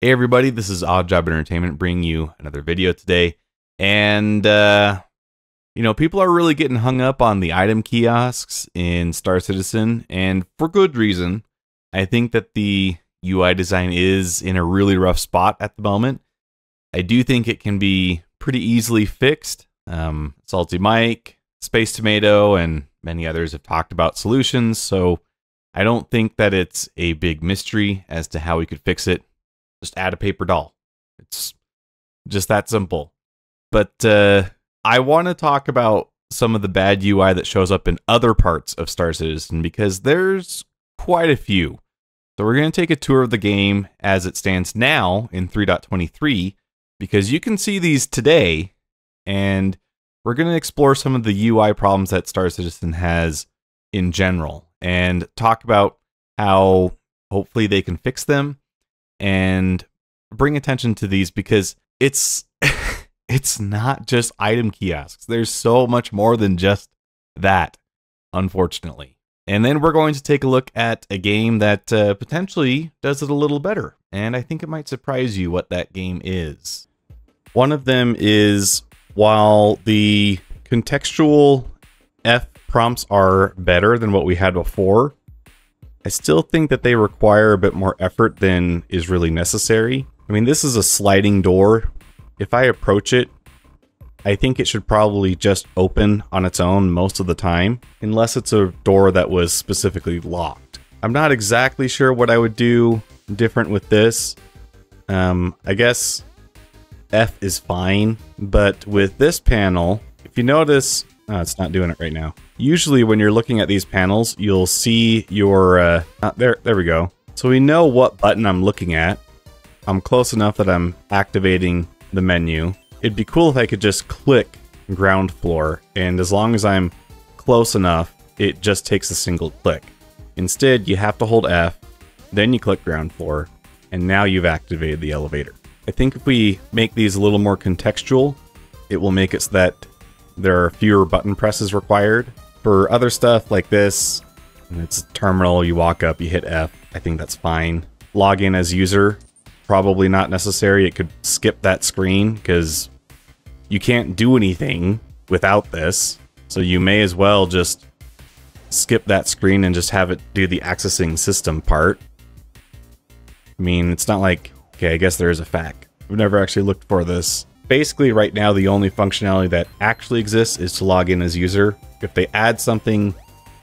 Hey everybody, this is Odd Job Entertainment bringing you another video today. And uh you know, people are really getting hung up on the item kiosks in Star Citizen and for good reason. I think that the UI design is in a really rough spot at the moment. I do think it can be pretty easily fixed. Um, SaltEMike, Space Tomato, and many others have talked about solutions, so I don't think that it's a big mystery as to how we could fix it. Just add a paper doll. It's just that simple. But uh, I want to talk about some of the bad UI that shows up in other parts of Star Citizen because there's quite a few. So we're going to take a tour of the game as it stands now in 3.23 because you can see these today and we're going to explore some of the UI problems that Star Citizen has in general and talk about how hopefully they can fix them and bring attention to these because it's it's not just item kiosks. There's so much more than just that, unfortunately. And then we're going to take a look at a game that uh, potentially does it a little better. And I think it might surprise you what that game is. One of them is while the contextual F prompts are better than what we had before, I still think that they require a bit more effort than is really necessary. I mean, this is a sliding door. If I approach it, I think it should probably just open on its own most of the time, unless it's a door that was specifically locked. I'm not exactly sure what I would do different with this. Um, I guess F is fine, but with this panel, if you notice, oh, it's not doing it right now. Usually when you're looking at these panels, you'll see your, uh, uh, there, there we go. So we know what button I'm looking at. I'm close enough that I'm activating the menu. It'd be cool if I could just click ground floor, and as long as I'm close enough, it just takes a single click. Instead, you have to hold F, then you click ground floor, and now you've activated the elevator. I think if we make these a little more contextual, it will make it so that there are fewer button presses required. For other stuff like this, it's terminal, you walk up, you hit F, I think that's fine. Log in as user, probably not necessary. It could skip that screen because you can't do anything without this. So you may as well just skip that screen and just have it do the accessing system part. I mean, it's not like, okay, I guess there is a FAQ. I've never actually looked for this. Basically, right now, the only functionality that actually exists is to log in as user. If they add something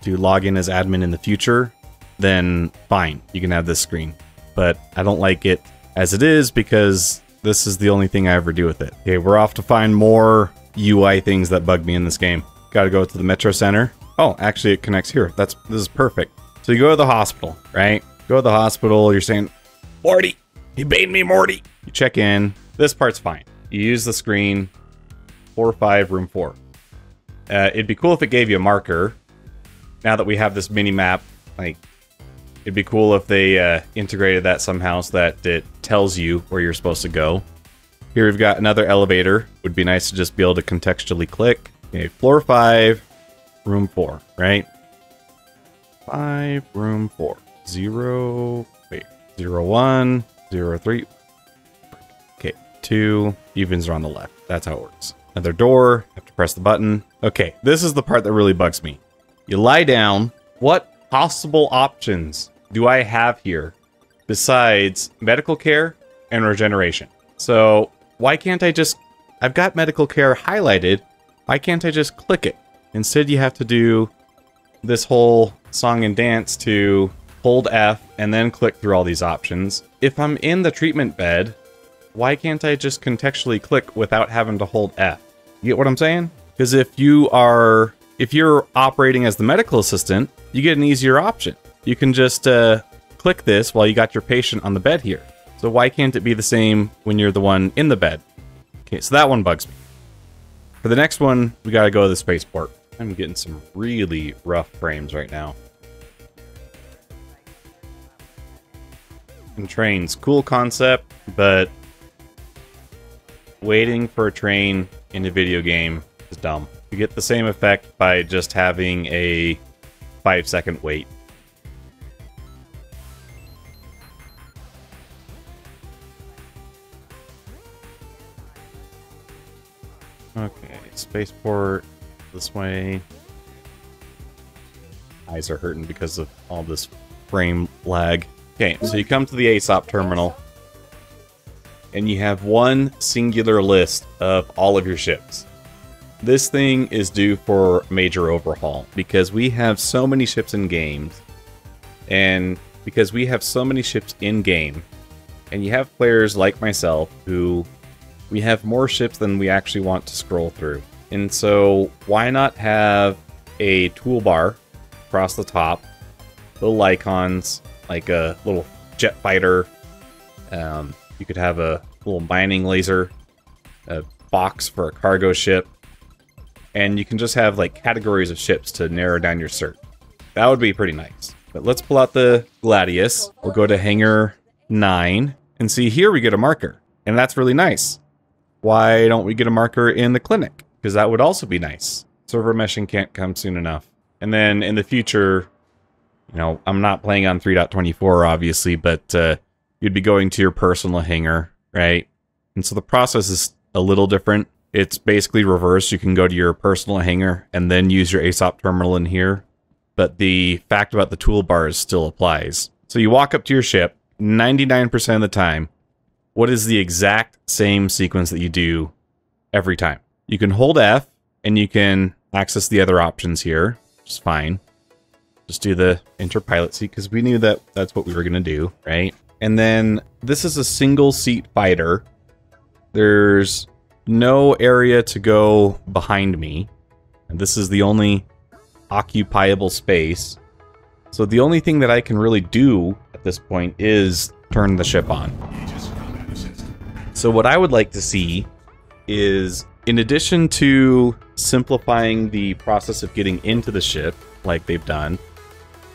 to log in as admin in the future, then fine, you can have this screen. But I don't like it as it is because this is the only thing I ever do with it. Okay, we're off to find more UI things that bug me in this game. Gotta go to the Metro Center. Oh, actually it connects here. That's This is perfect. So you go to the hospital, right? Go to the hospital, you're saying, Morty, he bade me, Morty. You check in. This part's fine. You use the screen, 4-5, room 4. Uh, it'd be cool if it gave you a marker. Now that we have this mini map, like, it'd be cool if they uh, integrated that somehow so that it tells you where you're supposed to go. Here we've got another elevator. Would be nice to just be able to contextually click. Okay, floor 5, room 4, right? 5, room 4. 0, wait, zero one, zero three two, evens are on the left. That's how it works. Another door, have to press the button. Okay, this is the part that really bugs me. You lie down. What possible options do I have here besides medical care and regeneration? So why can't I just... I've got medical care highlighted. Why can't I just click it? Instead, you have to do this whole song and dance to hold F and then click through all these options. If I'm in the treatment bed, why can't I just contextually click without having to hold F? You get what I'm saying? Because if you are, if you're operating as the medical assistant, you get an easier option you can just uh, click this while you got your patient on the bed here. So why can't it be the same when you're the one in the bed? Okay, so that one bugs me. For the next one, we gotta go to the spaceport. I'm getting some really rough frames right now. And trains, cool concept, but waiting for a train in a video game is dumb. You get the same effect by just having a five second wait. Okay, spaceport this way. Eyes are hurting because of all this frame lag. Okay, so you come to the ASOP terminal and you have one singular list of all of your ships. This thing is due for major overhaul because we have so many ships in games, and because we have so many ships in game, and you have players like myself who we have more ships than we actually want to scroll through. And so why not have a toolbar across the top, little icons, like a little jet fighter. Um, you could have a little mining laser, a box for a cargo ship, and you can just have like categories of ships to narrow down your search. That would be pretty nice. But let's pull out the Gladius. We'll go to Hangar 9 and see here we get a marker. And that's really nice. Why don't we get a marker in the clinic? Because that would also be nice. Server meshing can't come soon enough. And then in the future, you know, I'm not playing on 3.24 obviously, but uh, you'd be going to your personal hangar, right? And so the process is a little different. It's basically reversed. You can go to your personal hangar and then use your ASOP terminal in here. But the fact about the toolbars still applies. So you walk up to your ship, 99% of the time, what is the exact same sequence that you do every time? You can hold F and you can access the other options here, which is fine. Just do the enter pilot seat because we knew that that's what we were going to do, right? And then this is a single seat fighter. There's no area to go behind me. And this is the only occupiable space. So the only thing that I can really do at this point is turn the ship on. So what I would like to see is in addition to simplifying the process of getting into the ship like they've done,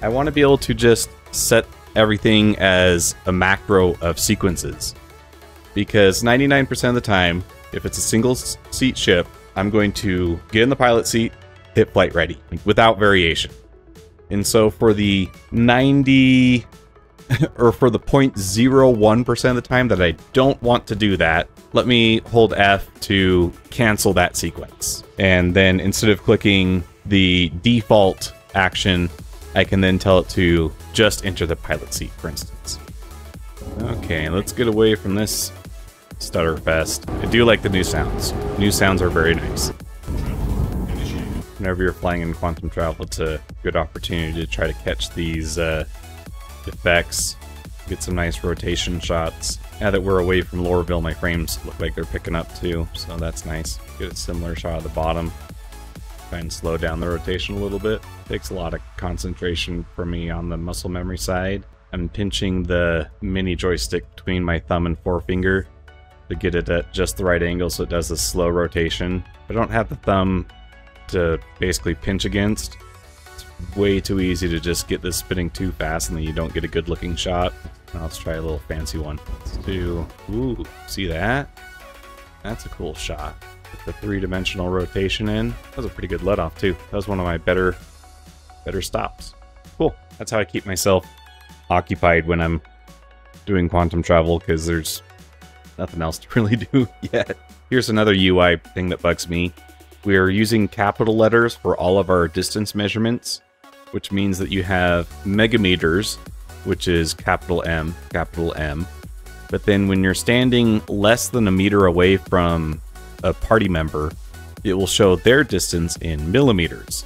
I want to be able to just set everything as a macro of sequences. Because 99% of the time, if it's a single seat ship, I'm going to get in the pilot seat, hit flight ready, without variation. And so for the 90 or for the 0.01% of the time that I don't want to do that, let me hold F to cancel that sequence. And then instead of clicking the default action, I can then tell it to just enter the pilot seat, for instance. Okay, let's get away from this stutter fest. I do like the new sounds. New sounds are very nice. Whenever you're flying in quantum travel, it's a good opportunity to try to catch these uh, effects, get some nice rotation shots. Now that we're away from Lorville, my frames look like they're picking up too, so that's nice. Get a similar shot of the bottom. Try and slow down the rotation a little bit. Takes a lot of concentration for me on the muscle memory side. I'm pinching the mini joystick between my thumb and forefinger to get it at just the right angle so it does a slow rotation. I don't have the thumb to basically pinch against. It's way too easy to just get this spinning too fast and then you don't get a good looking shot. Now let's try a little fancy one. Let's do, ooh, see that? That's a cool shot. The three-dimensional rotation in. That was a pretty good let off too. That was one of my better, better stops. Cool. That's how I keep myself occupied when I'm doing quantum travel because there's nothing else to really do yet. Here's another UI thing that bugs me. We are using capital letters for all of our distance measurements, which means that you have megameters, which is capital M, capital M. But then when you're standing less than a meter away from a party member, it will show their distance in millimeters,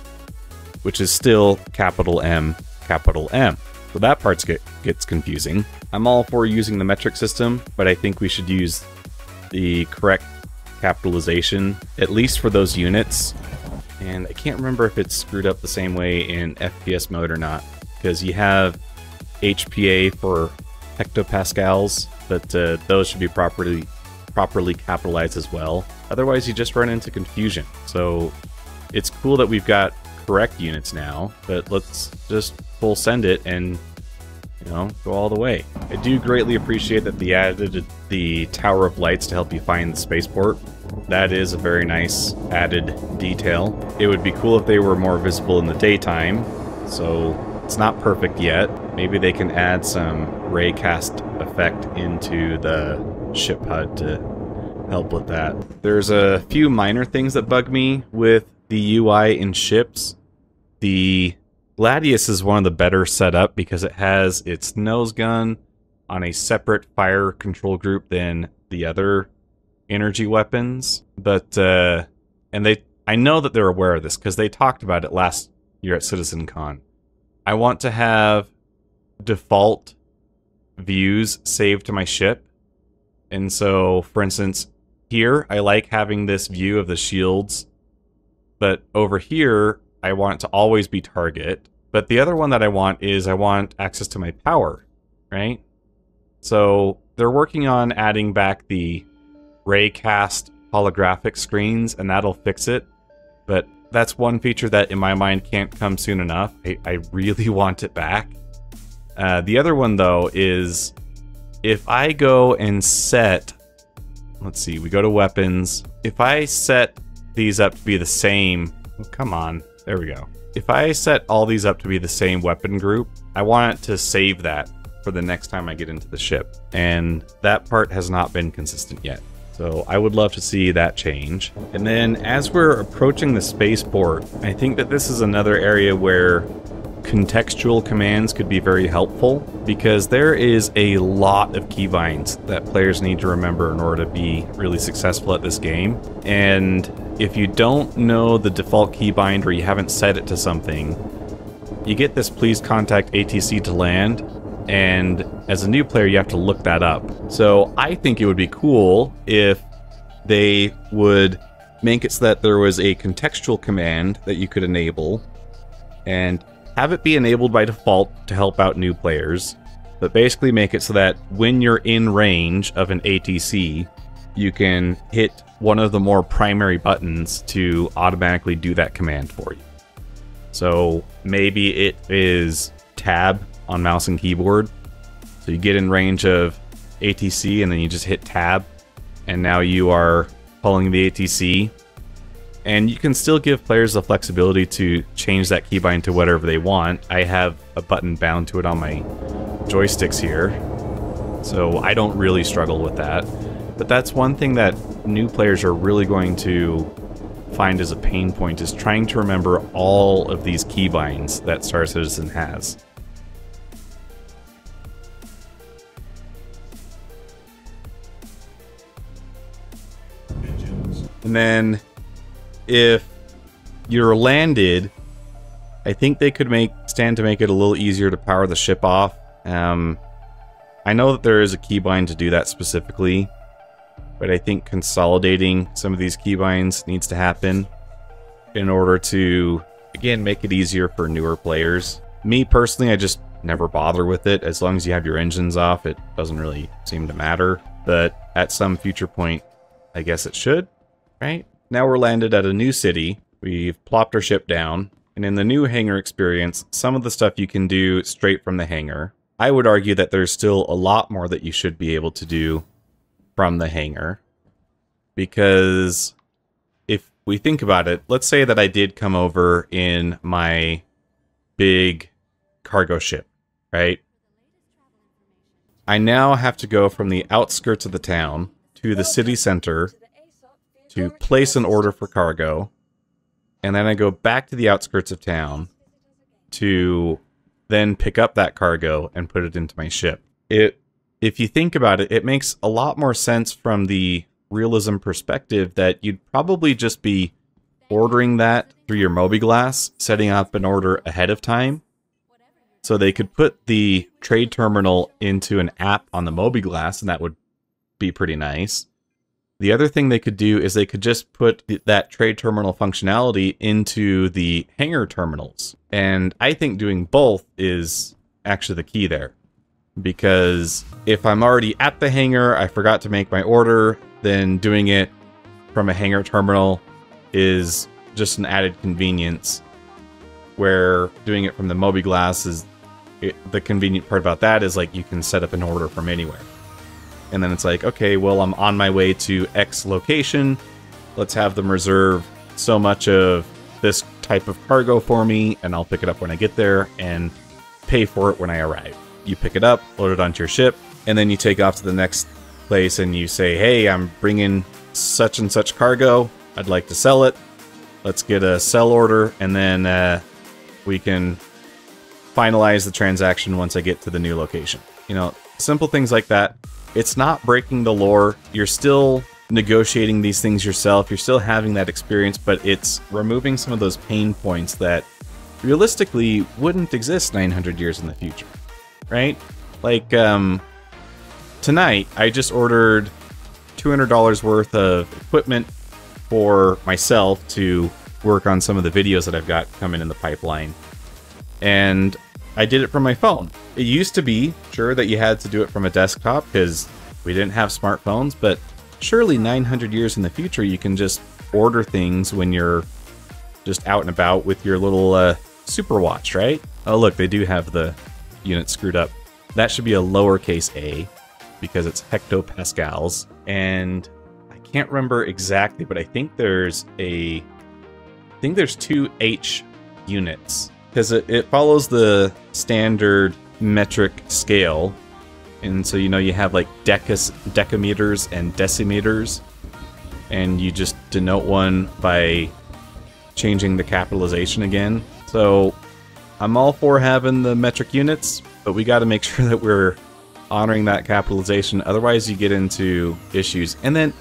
which is still capital M, capital M. So that part get, gets confusing. I'm all for using the metric system, but I think we should use the correct capitalization, at least for those units. And I can't remember if it's screwed up the same way in FPS mode or not, because you have HPA for hectopascals, but uh, those should be properly properly capitalized as well. Otherwise, you just run into confusion. So it's cool that we've got correct units now, but let's just full send it and you know go all the way. I do greatly appreciate that they added the Tower of Lights to help you find the spaceport. That is a very nice added detail. It would be cool if they were more visible in the daytime, so it's not perfect yet. Maybe they can add some raycast effect into the ship HUD to help with that. There's a few minor things that bug me with the UI in ships. The Gladius is one of the better set up because it has its nose gun on a separate fire control group than the other energy weapons. But uh, and they, I know that they're aware of this because they talked about it last year at CitizenCon. I want to have default views saved to my ship. And so, for instance, here I like having this view of the shields, but over here I want it to always be target. But the other one that I want is I want access to my power, right? So they're working on adding back the raycast holographic screens, and that'll fix it. But that's one feature that, in my mind, can't come soon enough. I, I really want it back. Uh, the other one, though, is if I go and set, let's see, we go to weapons. If I set these up to be the same, oh, come on, there we go. If I set all these up to be the same weapon group, I want it to save that for the next time I get into the ship. And that part has not been consistent yet. So I would love to see that change. And then as we're approaching the spaceport, I think that this is another area where contextual commands could be very helpful because there is a lot of keybinds that players need to remember in order to be really successful at this game. And if you don't know the default keybind or you haven't set it to something, you get this please contact ATC to land and as a new player you have to look that up. So I think it would be cool if they would make it so that there was a contextual command that you could enable and have it be enabled by default to help out new players, but basically make it so that when you're in range of an ATC, you can hit one of the more primary buttons to automatically do that command for you. So maybe it is tab on mouse and keyboard. So you get in range of ATC and then you just hit tab and now you are calling the ATC and you can still give players the flexibility to change that keybind to whatever they want. I have a button bound to it on my joysticks here, so I don't really struggle with that. But that's one thing that new players are really going to find as a pain point is trying to remember all of these keybinds that Star Citizen has. And then if you're landed, I think they could make stand to make it a little easier to power the ship off. Um, I know that there is a keybind to do that specifically, but I think consolidating some of these keybinds needs to happen in order to, again, make it easier for newer players. Me personally, I just never bother with it. As long as you have your engines off, it doesn't really seem to matter. But at some future point, I guess it should, right? Now we're landed at a new city. We've plopped our ship down. And in the new hangar experience, some of the stuff you can do straight from the hangar. I would argue that there's still a lot more that you should be able to do from the hangar. Because if we think about it, let's say that I did come over in my big cargo ship, right? I now have to go from the outskirts of the town to the city center to place an order for cargo, and then I go back to the outskirts of town to then pick up that cargo and put it into my ship. It if you think about it, it makes a lot more sense from the realism perspective that you'd probably just be ordering that through your mobiGlas, setting up an order ahead of time. So they could put the trade terminal into an app on the mobiGlas, and that would be pretty nice. The other thing they could do is they could just put that trade terminal functionality into the hangar terminals. And I think doing both is actually the key there. Because if I'm already at the hangar, I forgot to make my order, then doing it from a hangar terminal is just an added convenience. Where doing it from the mobiGlas is it, the convenient part about that is like you can set up an order from anywhere and then it's like, okay, well, I'm on my way to X location. Let's have them reserve so much of this type of cargo for me, and I'll pick it up when I get there and pay for it when I arrive. You pick it up, load it onto your ship, and then you take off to the next place and you say, hey, I'm bringing such and such cargo. I'd like to sell it. Let's get a sell order, and then uh, we can finalize the transaction once I get to the new location. You know, simple things like that. It's not breaking the lore. You're still negotiating these things yourself. You're still having that experience, but it's removing some of those pain points that realistically wouldn't exist 900 years in the future, right? Like, um, tonight I just ordered $200 worth of equipment for myself to work on some of the videos that I've got coming in the pipeline. And I did it from my phone. It used to be, sure, that you had to do it from a desktop because we didn't have smartphones, but surely 900 years in the future, you can just order things when you're just out and about with your little uh, super watch, right? Oh, look, they do have the unit screwed up. That should be a lowercase a because it's hectopascals. And I can't remember exactly, but I think there's a. I think there's two H units because it, it follows the standard metric scale. And so, you know, you have like decas, decameters and decimeters. And you just denote one by changing the capitalization again. So I'm all for having the metric units, but we got to make sure that we're honoring that capitalization. Otherwise, you get into issues. And then,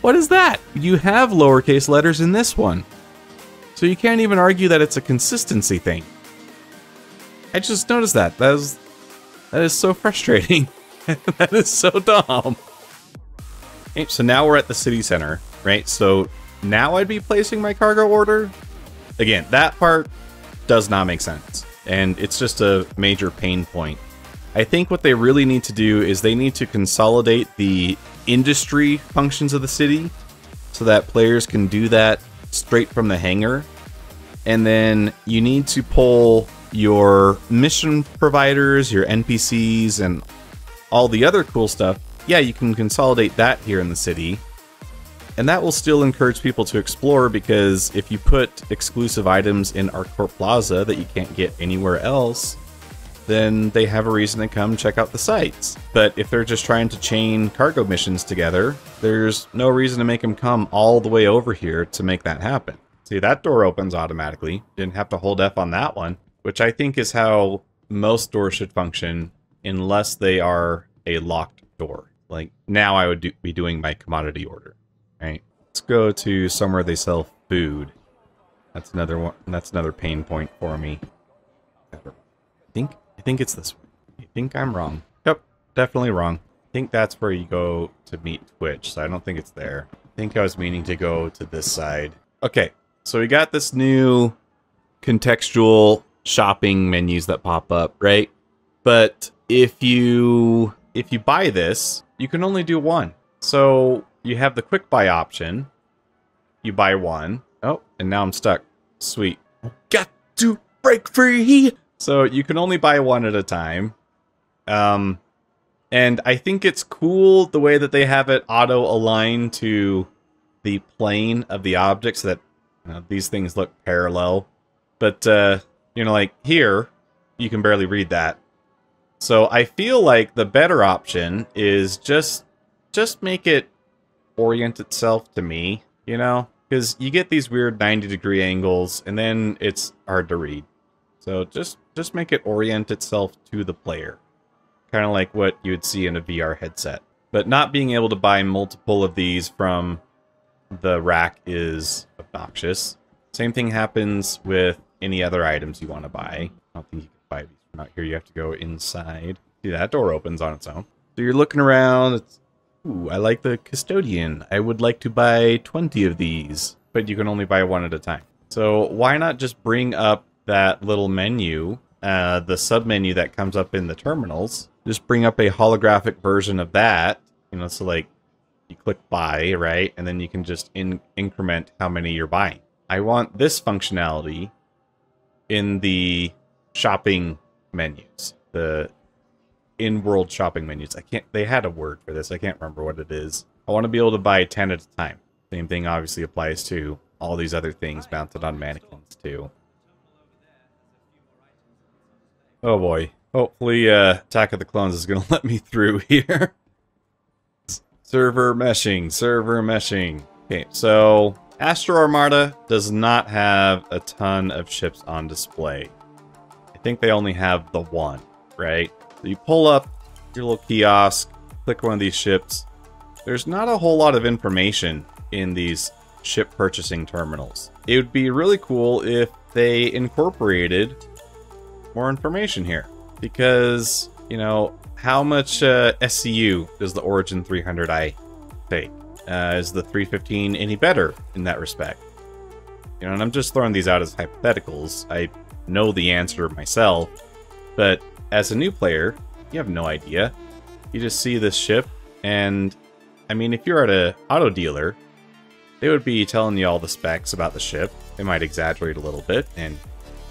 what is that? You have lowercase letters in this one. So you can't even argue that it's a consistency thing. I just noticed that. That is that is so frustrating. that is so dumb. Okay, so now we're at the city center, right? So now I'd be placing my cargo order. Again, that part does not make sense. And it's just a major pain point. I think what they really need to do is they need to consolidate the industry functions of the city so that players can do that straight from the hangar. And then you need to pull your mission providers, your NPCs, and all the other cool stuff, yeah, you can consolidate that here in the city. And that will still encourage people to explore because if you put exclusive items in ArcCorp Plaza that you can't get anywhere else, then they have a reason to come check out the sites. But if they're just trying to chain cargo missions together, there's no reason to make them come all the way over here to make that happen. See, that door opens automatically. Didn't have to hold F on that one which I think is how most doors should function unless they are a locked door. Like now I would do, be doing my commodity order, right? Let's go to somewhere they sell food. That's another one. That's another pain point for me. I think I think it's this one. I think I'm wrong. Yep, definitely wrong. I think that's where you go to meet Twitch, so I don't think it's there. I think I was meaning to go to this side. Okay, so we got this new contextual shopping menus that pop up, right? But if you if you buy this, you can only do one. So you have the quick buy option. You buy one. Oh, and now I'm stuck. Sweet. Got to break free. So you can only buy one at a time. Um and I think it's cool the way that they have it auto align to the plane of the object so that you know, these things look parallel. But uh you know, like here, you can barely read that. So I feel like the better option is just just make it orient itself to me, you know? Because you get these weird 90 degree angles and then it's hard to read. So just just make it orient itself to the player. Kind of like what you would see in a VR headset. But not being able to buy multiple of these from the rack is obnoxious. Same thing happens with any other items you want to buy. I don't think you can buy these from out here. You have to go inside. See, that door opens on its own. So you're looking around. It's, ooh, I like the custodian. I would like to buy 20 of these, but you can only buy one at a time. So why not just bring up that little menu, uh, the sub menu that comes up in the terminals? Just bring up a holographic version of that. You know, so like you click buy, right? And then you can just in increment how many you're buying. I want this functionality in the shopping menus, the in-world shopping menus. I can't. They had a word for this. I can't remember what it is. I want to be able to buy ten at a time. Same thing obviously applies to all these other things mounted on mannequins too. Oh boy. Hopefully, uh, Attack of the Clones is going to let me through here. Server meshing, server meshing. Okay, so Astro Armada does not have a ton of ships on display. I think they only have the one, right? So you pull up your little kiosk, click one of these ships. There's not a whole lot of information in these ship purchasing terminals. It would be really cool if they incorporated more information here because, you know, how much uh, SCU does the Origin 300i take? Uh, is the 315 any better in that respect? You know, and I'm just throwing these out as hypotheticals. I know the answer myself, but as a new player, you have no idea. You just see this ship, and I mean, if you're at a auto dealer, they would be telling you all the specs about the ship. They might exaggerate a little bit, and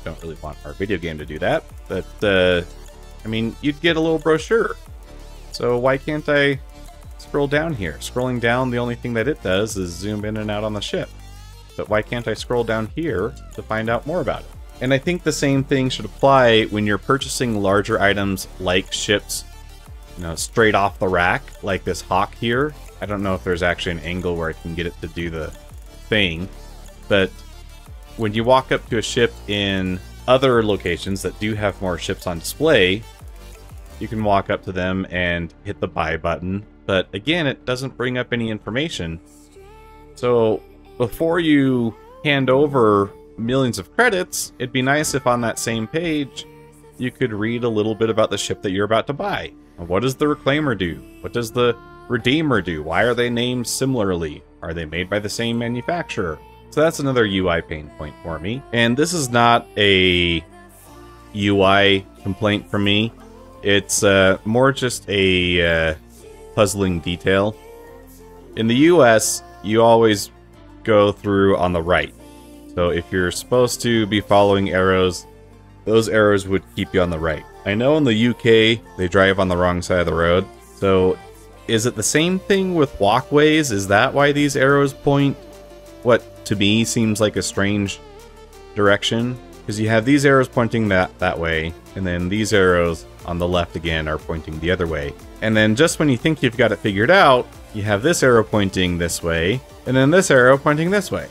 don't really want our video game to do that. But, uh, I mean, you'd get a little brochure. So why can't I scroll down here? Scrolling down, the only thing that it does is zoom in and out on the ship. But why can't I scroll down here to find out more about it? And I think the same thing should apply when you're purchasing larger items like ships, you know, straight off the rack, like this Hawk here. I don't know if there's actually an angle where I can get it to do the thing, but when you walk up to a ship in other locations that do have more ships on display, you can walk up to them and hit the buy button. But again, it doesn't bring up any information. So before you hand over millions of credits, it'd be nice if on that same page you could read a little bit about the ship that you're about to buy. What does the Reclaimer do? What does the Redeemer do? Why are they named similarly? Are they made by the same manufacturer? So that's another UI pain point for me. And this is not a UI complaint for me. It's uh, more just a uh, puzzling detail. In the US, you always go through on the right. So if you're supposed to be following arrows, those arrows would keep you on the right. I know in the UK, they drive on the wrong side of the road. So is it the same thing with walkways? Is that why these arrows point what to me seems like a strange direction? Because you have these arrows pointing that, that way, and then these arrows on the left again are pointing the other way. And then just when you think you've got it figured out, you have this arrow pointing this way, and then this arrow pointing this way.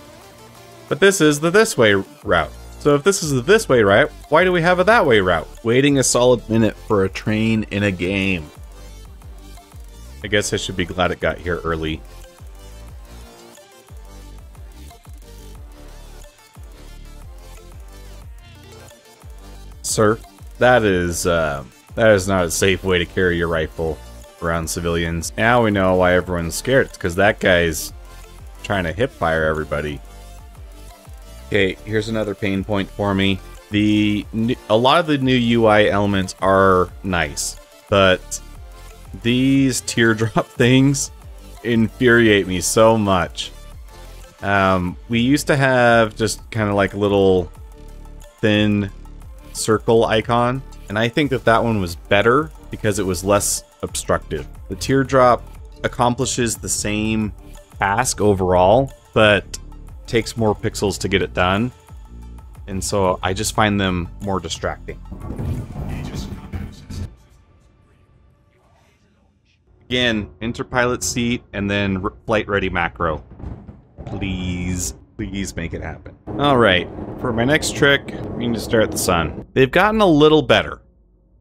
But this is the this way route. So if this is the this way route, why do we have a that way route? Waiting a solid minute for a train in a game. I guess I should be glad it got here early. Sir, that is, uh, that is not a safe way to carry your rifle around civilians. Now we know why everyone's scared. It's because that guy's trying to hip fire everybody. Okay, here's another pain point for me. The a lot of the new UI elements are nice, but these teardrop things infuriate me so much. Um, we used to have just kind of like a little thin circle icon, and I think that that one was better because it was less obstructive. The teardrop accomplishes the same task overall, but takes more pixels to get it done. And so I just find them more distracting. Again, interpilot seat and then flight ready macro. Please, please make it happen. All right, for my next trick, we need to stare at the sun. They've gotten a little better.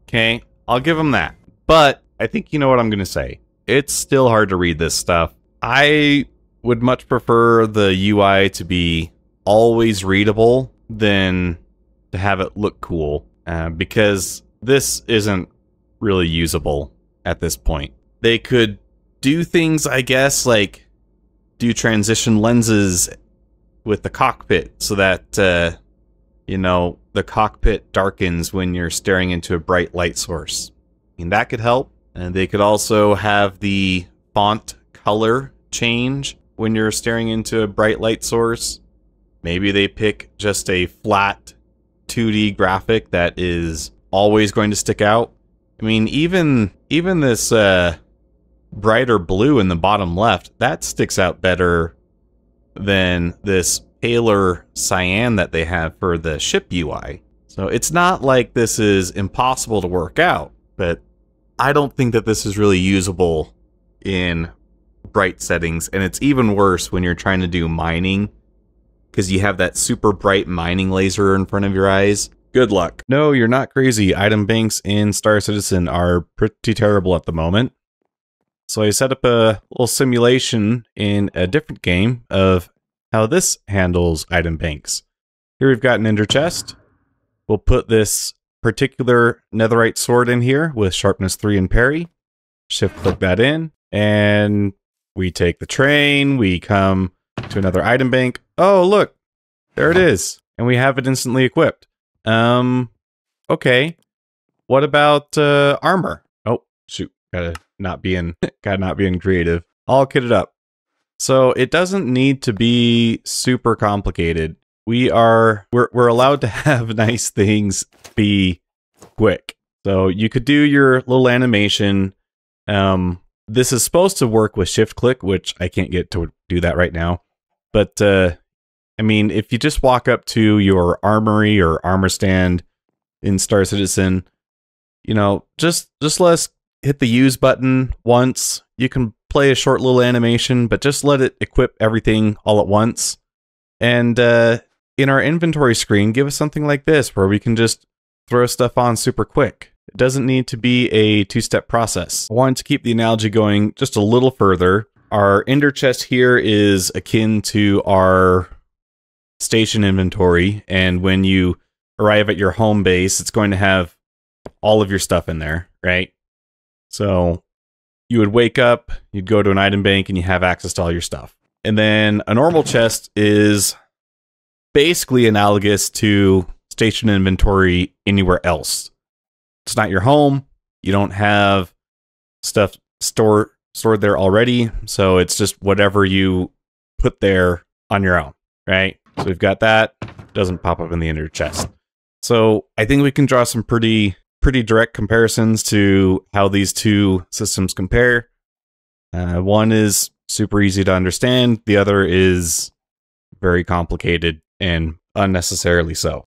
Okay, I'll give them that. But I think you know what I'm going to say. It's still hard to read this stuff. I would much prefer the UI to be always readable than to have it look cool uh, because this isn't really usable at this point they could do things, I guess, like do transition lenses with the cockpit so that, uh, you know, the cockpit darkens when you're staring into a bright light source. I mean, that could help. And they could also have the font color change when you're staring into a bright light source. Maybe they pick just a flat 2D graphic that is always going to stick out. I mean, even even this uh, brighter blue in the bottom left, that sticks out better than this paler cyan that they have for the ship UI. So it's not like this is impossible to work out, but I don't think that this is really usable in bright settings, and it's even worse when you're trying to do mining because you have that super bright mining laser in front of your eyes. Good luck. No, you're not crazy. Item banks in Star Citizen are pretty terrible at the moment. So I set up a little simulation in a different game of how this handles item banks. Here we've got an ender chest. We'll put this particular netherite sword in here with sharpness 3 and parry. Shift click that in. And we take the train. We come to another item bank. Oh, look. There it is. And we have it instantly equipped. Um, okay. What about uh, armor? Oh, shoot. Gotta not being gotta not being creative. All kitted up. So it doesn't need to be super complicated. We are we're we're allowed to have nice things be quick. So you could do your little animation. Um, this is supposed to work with shift click, which I can't get to do that right now. But uh, I mean, if you just walk up to your armory or armor stand in Star Citizen, you know, just just let us hit the use button once. You can play a short little animation, but just let it equip everything all at once. And uh, in our inventory screen, give us something like this where we can just throw stuff on super quick. It doesn't need to be a two step process. I wanted to keep the analogy going just a little further. Our ender chest here is akin to our station inventory, and when you arrive at your home base, it's going to have all of your stuff in there, right? So you would wake up, you'd go to an item bank, and you have access to all your stuff. And then a normal chest is basically analogous to station inventory anywhere else. It's not your home. You don't have stuff stored stored there already, so it's just whatever you put there on your own, right? So we've got that. Doesn't pop up in the ender chest. So I think we can draw some pretty pretty direct comparisons to how these two systems compare. Uh, one is super easy to understand. The other is very complicated and unnecessarily so.